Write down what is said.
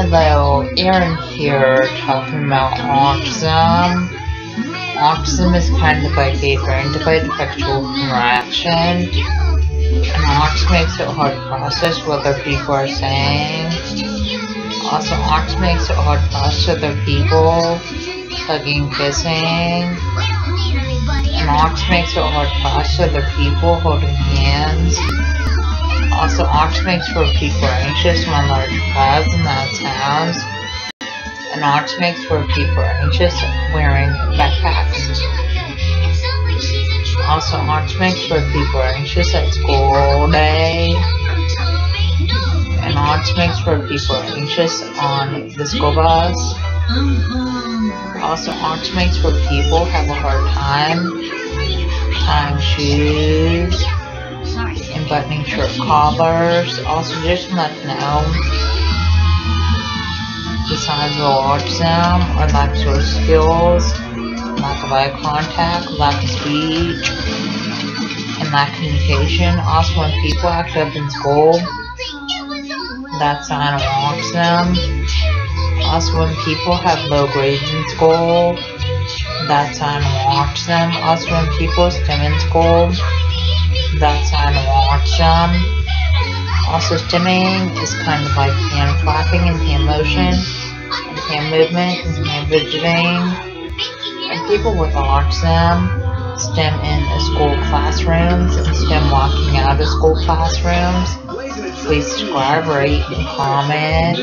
Hello, Aaron here, talking about autism. Autism is kind of like a brain device effectual interaction, and autism makes it hard to process what other people are saying. Also, autism makes it hard to process other people, hugging, kissing, and autism makes it hard to process other people holding hands. Also, autism makes for people anxious when large crowds and loud sounds. And autism makes for people anxious wearing backpacks. Also, autism makes for people anxious at school day. And autism makes for people anxious on the school bus. Also, autism makes for people have a hard time tying shoes buttoning shirt collars. Also, just let know the signs of autism are lack of skills, lack of eye contact, lack of speech, and lack of communication. Also, when people act up in school, that's a sign of autism. Also, when people have low grades in school, that's a sign of autism. Also, when people stim in school, that's of autism. Also, stimming is kind of like hand clapping and hand motion, and hand movement and hand fidgeting. And people with autism stim in the school classrooms and stim walking out of school classrooms. Please subscribe, rate, and comment.